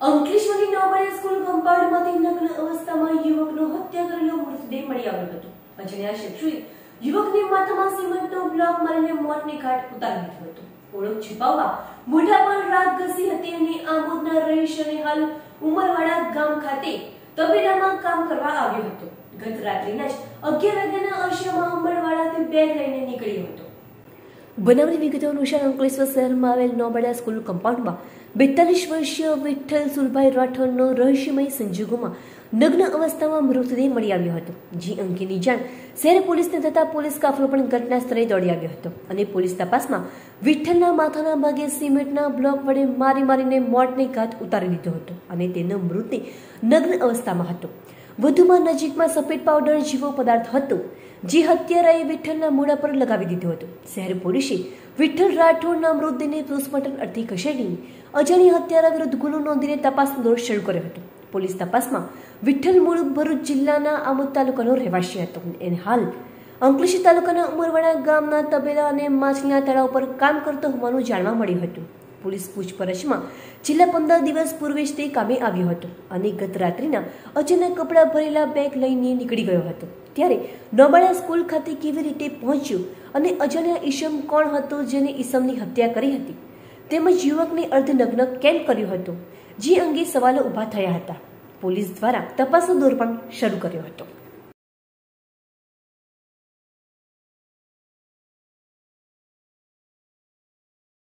અંકલેશ્વરની Nobel school કમ્પાઉન્ડમાંથી નગ્ન અવસ્થામાં યુવકનો હત્યા કરેલો મૃતદેહ મળી આવ્યો હતો. અજાણ્યા શખ્સોએ યુવકને માથામાં સિમેન્ટનો બ્લોક મારીને મોતને ઘાટ ઉતારી દીધો હતો. ઓળખ છુપાવવા મોઢા પર રાગ ઘસી હતી અને આમોદના રહીશ અને હાલ ઉમરવાડા ગામ ખાતે તબેલામાં કામ કરવા આવ્યો હતો. ગત રાત્રિના જ અગિયાર વાગ્યાના અર્શમાં ઉમરવાડાથી બેગ લઈને બનાવની વિગતો અનુસાર અંકલેશ્વર શહેરમાં આવેલ નોબડા સ્કૂલ કમ્પાઉન્ડમાં બેતાલીસ વર્ષીય વિઠ્ઠલ સુરભાઈ રાઠોડનો રહસ્યમય સંજોગોમાં નગ્ન અવસ્થામાં મૃતદેહ મળી આવ્યો હતો, જે અંગેની જાણ શહેર પોલીસને થતાં પોલીસ કાફલો પણ ઘટના સ્થળે દોડી આવ્યો હતો અને પોલીસ તપાસમાં વિઠ્ઠલના માથાના ભાગે સિમેન્ટના બ્લોક વડે મારી મારીને મોટને ઘાત ઉતારી દીધો હતો અને તેનો મૃતદેહ નગ્ન અવસ્થામાં હતો. વધુમાં નજીકમાં સફેદ પાવડર જેવો પદાર્થ હતો, જે હત્યારાએ વિઠ્ઠલના મોઢા પર લગાવી દીધો હતો. શહેર પોલીસે વિઠ્ઠલ રાઠોડના મૃતદેહને પોસ્ટમોર્ટમ અર્થે ખસેડીને અજાણી હત્યારા વિરુદ્ધ ગુનો નોંધીને તપાસનો દોર શરૂ કર્યો હતો. પોલીસ તપાસમાં વિઠ્ઠલ મૂળ ભરૂચ જિલ્લાના આમોદ તાલુકાનો રહેવાસી હતો. અને હાલ અંકલેશ્વર તાલુકાના ઉમરવાડા ગામના તબેલા અને માછલીના તળાવ પર કામ કરતો હોવાનું જાણવા મળ્યું હતું. પોલીસ પૂછપરછમાં છેલ્લા પંદર દિવસ પૂર્વે જ તે કામે આવ્યો હતો અને ગત રાત્રિના અચાનક કપડાં ભરેલા બેગ લઈને નીકળી ગયો હતો. ત્યારે નબાળા સ્કૂલ ખાતે કેવી રીતે પહોંચ્યો અને અજાણ્યા ઈસમ કોણ હતો જેને ઈસમની હત્યા કરી હતી? તેમજ યુવકને અર્ધનગ્ન કેમ કર્યો હતો? જે અંગે સવાલો ઊભા થયા હતા. પોલીસ દ્વારા તપાસનો દોર પણ શરૂ કર્યો હતો.